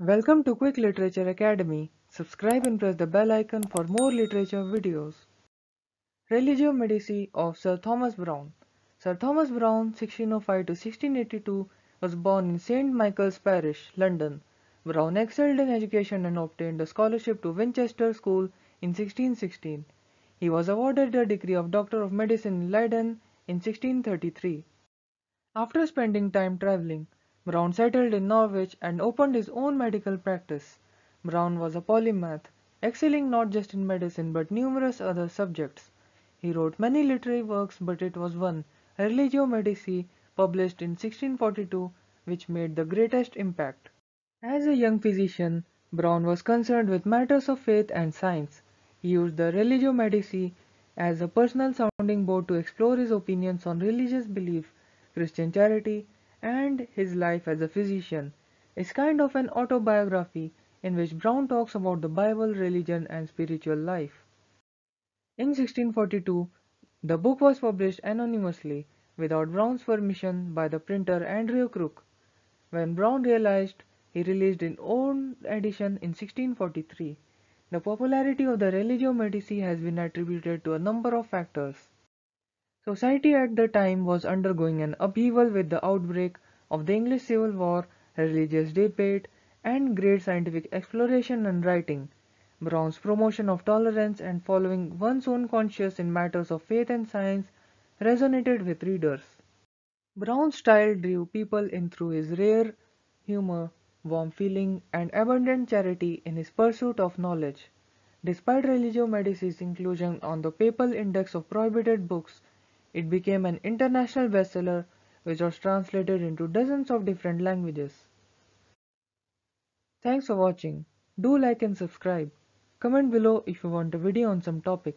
Welcome to Quick Literature Academy. Subscribe and press the bell icon for more literature videos. Religio Medici of Sir Thomas Browne. Sir Thomas Browne, 1605 to 1682, was born in St. Michael's Parish, London. Browne excelled in education and obtained a scholarship to Winchester School in 1616. He was awarded the degree of Doctor of Medicine in Leiden in 1633. After spending time traveling, Browne settled in Norwich and opened his own medical practice. Browne was a polymath, excelling not just in medicine but numerous other subjects. He wrote many literary works but it was one, Religio Medici, published in 1642, which made the greatest impact. As a young physician, Browne was concerned with matters of faith and science. He used the Religio Medici as a personal sounding board to explore his opinions on religious belief, Christian charity, and his life as a physician is kind of an autobiography in which Browne talks about the Bible, religion, and spiritual life. In 1642, the book was published anonymously without Browne's permission by the printer Andrew Crooke. When Browne realized, he released his own edition in 1643. The popularity of the Religio Medici has been attributed to a number of factors. Society at the time was undergoing an upheaval with the outbreak of the English Civil War, religious debate, and great scientific exploration and writing. Browne's promotion of tolerance and following one's own conscience in matters of faith and science resonated with readers. Browne's style drew people in through his rare humor, warm feeling, and abundant charity in his pursuit of knowledge. Despite Religio Medici's inclusion on the papal index of prohibited books, it became an international bestseller which was translated into dozens of different languages. Thanks for watching. Do like and subscribe. Comment below if you want a video on some topic.